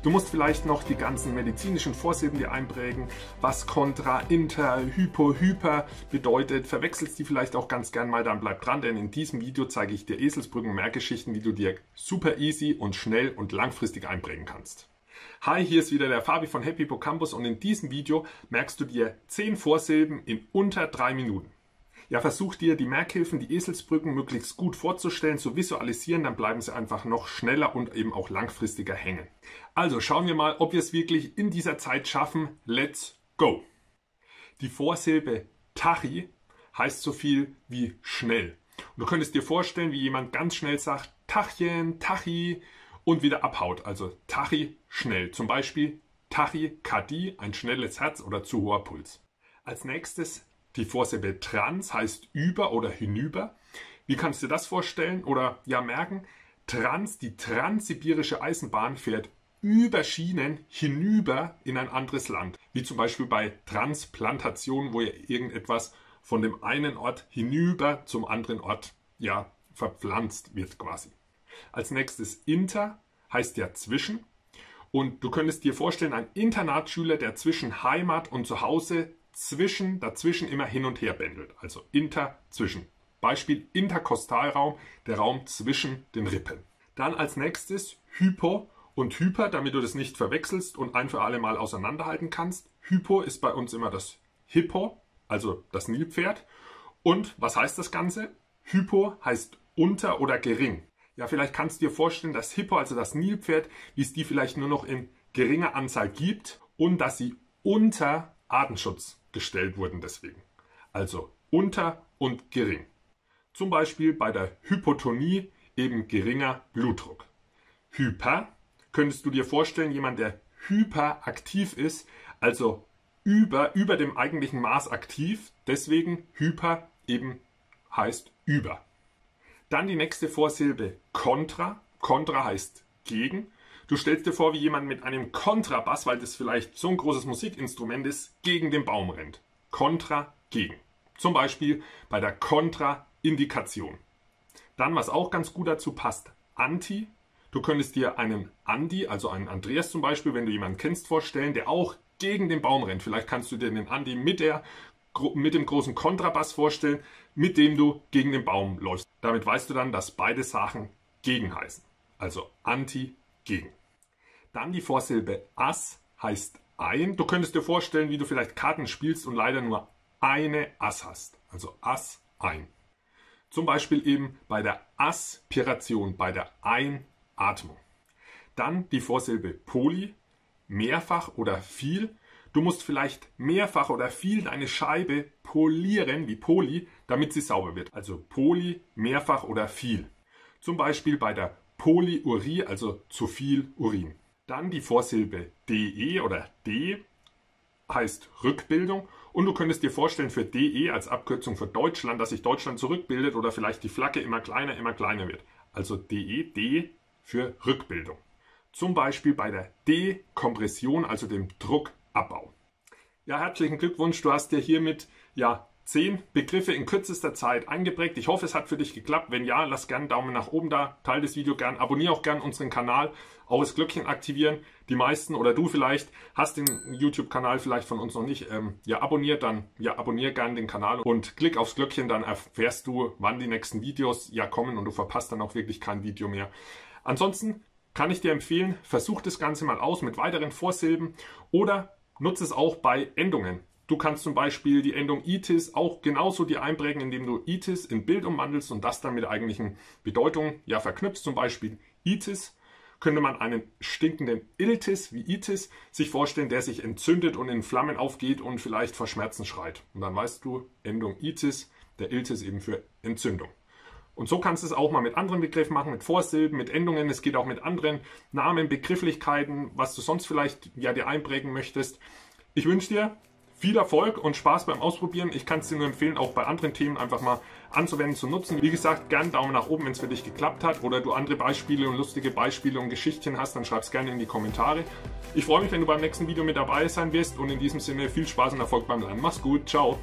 Du musst vielleicht noch die ganzen medizinischen Vorsilben dir einprägen, was Contra, Inter, Hypo, Hyper bedeutet. Verwechselst die vielleicht auch ganz gern mal, dann bleib dran, denn in diesem Video zeige ich dir Eselsbrücken Merkgeschichten, wie du dir super easy und schnell und langfristig einprägen kannst. Hi, hier ist wieder der Fabi von Happy Campus und in diesem Video merkst du dir 10 Vorsilben in unter 3 Minuten. Ja, versuch dir die Merkhilfen, die Eselsbrücken möglichst gut vorzustellen, zu visualisieren, dann bleiben sie einfach noch schneller und eben auch langfristiger hängen. Also schauen wir mal, ob wir es wirklich in dieser Zeit schaffen. Let's go! Die Vorsilbe Tachi heißt so viel wie schnell. Und du könntest dir vorstellen, wie jemand ganz schnell sagt, Tachchen, Tachi und wieder abhaut. Also Tachi schnell. Zum Beispiel Tachykardie, ein schnelles Herz oder zu hoher Puls. Als nächstes die Vorsilbe trans heißt über oder hinüber. Wie kannst du dir das vorstellen oder ja merken? Trans, die transsibirische Eisenbahn fährt über Schienen hinüber in ein anderes Land. Wie zum Beispiel bei Transplantation, wo ja irgendetwas von dem einen Ort hinüber zum anderen Ort ja verpflanzt wird quasi. Als nächstes inter heißt ja zwischen. Und du könntest dir vorstellen, ein Internatsschüler, der zwischen Heimat und Zuhause zwischen, dazwischen immer hin und her bändelt. Also inter, zwischen. Beispiel Interkostalraum, der Raum zwischen den Rippen. Dann als nächstes Hypo und Hyper, damit du das nicht verwechselst und ein für alle Mal auseinanderhalten kannst. Hypo ist bei uns immer das Hippo, also das Nilpferd. Und was heißt das Ganze? Hypo heißt unter oder gering. Ja, vielleicht kannst du dir vorstellen, dass Hippo, also das Nilpferd, wie es die vielleicht nur noch in geringer Anzahl gibt und dass sie unter Artenschutz gestellt wurden deswegen. Also unter und gering. Zum Beispiel bei der Hypotonie eben geringer Blutdruck. Hyper könntest du dir vorstellen, jemand, der hyperaktiv ist, also über, über dem eigentlichen Maß aktiv, deswegen hyper eben heißt über. Dann die nächste Vorsilbe kontra. Kontra heißt gegen. Du stellst dir vor, wie jemand mit einem Kontrabass, weil das vielleicht so ein großes Musikinstrument ist, gegen den Baum rennt. Kontra gegen. Zum Beispiel bei der Kontraindikation. Dann, was auch ganz gut dazu passt, Anti. Du könntest dir einen Andi, also einen Andreas zum Beispiel, wenn du jemanden kennst, vorstellen, der auch gegen den Baum rennt. Vielleicht kannst du dir den Andi mit, der, mit dem großen Kontrabass vorstellen, mit dem du gegen den Baum läufst. Damit weißt du dann, dass beide Sachen gegen heißen. Also Anti gegen. Dann die Vorsilbe Ass heißt ein. Du könntest dir vorstellen, wie du vielleicht Karten spielst und leider nur eine Ass hast. Also Ass ein. Zum Beispiel eben bei der Aspiration, bei der Einatmung. Dann die Vorsilbe Poly, mehrfach oder viel. Du musst vielleicht mehrfach oder viel deine Scheibe polieren, wie Poly, damit sie sauber wird. Also Poly, mehrfach oder viel. Zum Beispiel bei der Polyurie, also zu viel Urin. Dann die Vorsilbe DE oder D heißt Rückbildung. Und du könntest dir vorstellen für DE als Abkürzung für Deutschland, dass sich Deutschland zurückbildet oder vielleicht die Flagge immer kleiner, immer kleiner wird. Also DE, D für Rückbildung. Zum Beispiel bei der Dekompression, also dem Druckabbau. Ja, herzlichen Glückwunsch, du hast dir hiermit ja zehn Begriffe in kürzester Zeit eingeprägt. Ich hoffe, es hat für dich geklappt. Wenn ja, lass gerne einen Daumen nach oben da, teile das Video gern, abonniere auch gern unseren Kanal, auch das Glöckchen aktivieren. Die meisten oder du vielleicht hast den YouTube-Kanal vielleicht von uns noch nicht ähm, ja, abonniert, dann ja, abonniere gern den Kanal und klick aufs Glöckchen, dann erfährst du, wann die nächsten Videos ja kommen und du verpasst dann auch wirklich kein Video mehr. Ansonsten kann ich dir empfehlen, versuch das Ganze mal aus mit weiteren Vorsilben oder nutze es auch bei Endungen. Du kannst zum Beispiel die Endung itis auch genauso dir einprägen, indem du itis in Bild umwandelst und das dann mit der eigentlichen Bedeutung ja verknüpfst. Zum Beispiel itis könnte man einen stinkenden Iltis wie itis sich vorstellen, der sich entzündet und in Flammen aufgeht und vielleicht vor Schmerzen schreit. Und dann weißt du, Endung itis, der Iltis eben für Entzündung. Und so kannst du es auch mal mit anderen Begriffen machen, mit Vorsilben, mit Endungen. Es geht auch mit anderen Namen, Begrifflichkeiten, was du sonst vielleicht ja dir einprägen möchtest. Ich wünsche dir viel Erfolg und Spaß beim Ausprobieren. Ich kann es dir nur empfehlen, auch bei anderen Themen einfach mal anzuwenden, zu nutzen. Wie gesagt, gern Daumen nach oben, wenn es für dich geklappt hat oder du andere Beispiele und lustige Beispiele und Geschichtchen hast, dann schreib es gerne in die Kommentare. Ich freue mich, wenn du beim nächsten Video mit dabei sein wirst und in diesem Sinne viel Spaß und Erfolg beim Lernen. Mach's gut, ciao!